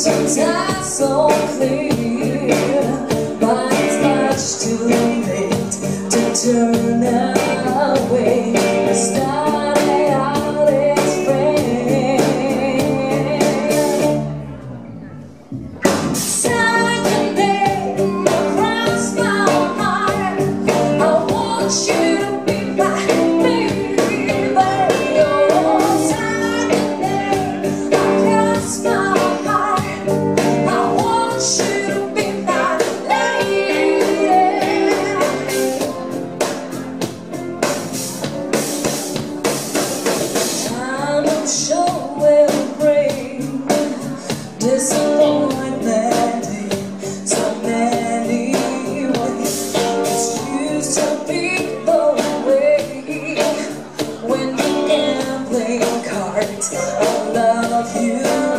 Sometimes so clear you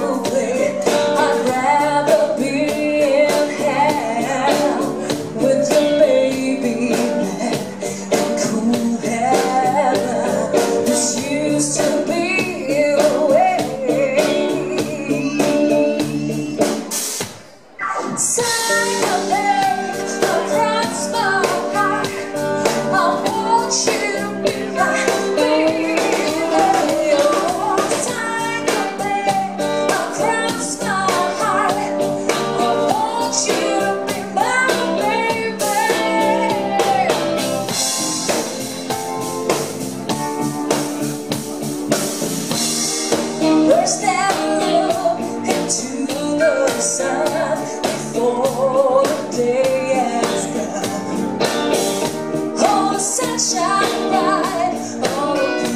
Oh, sunshine bright on a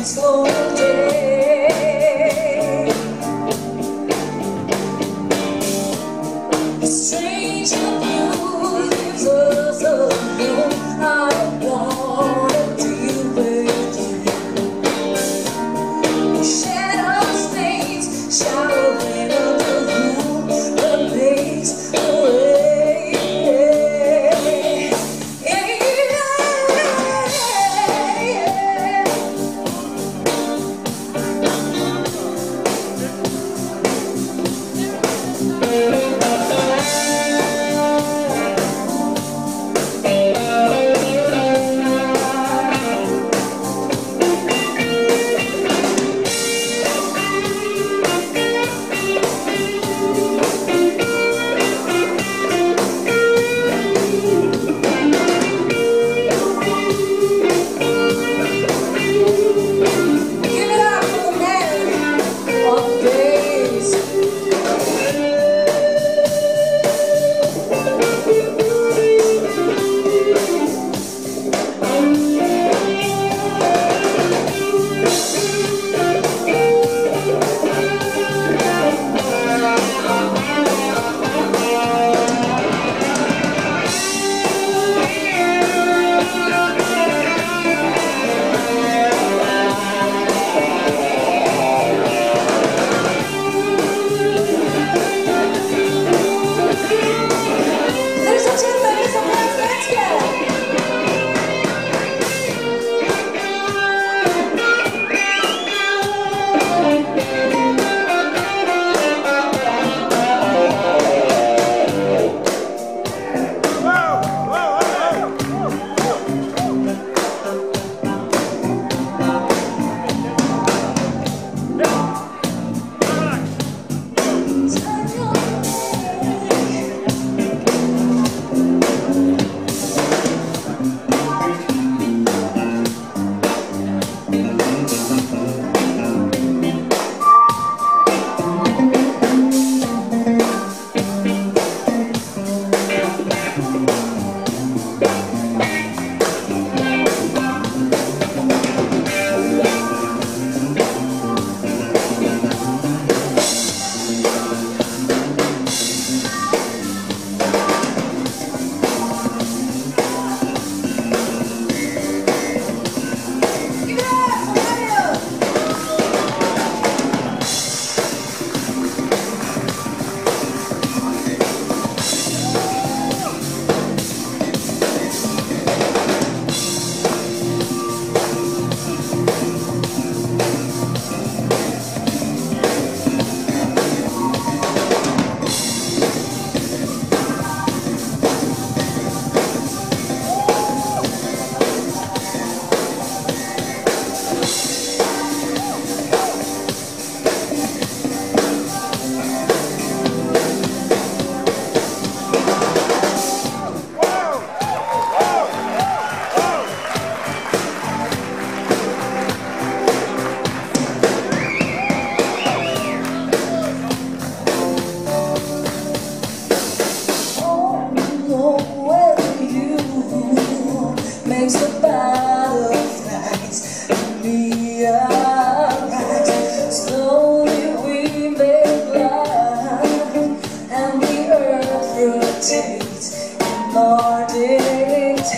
dictates, more dictates,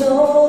no.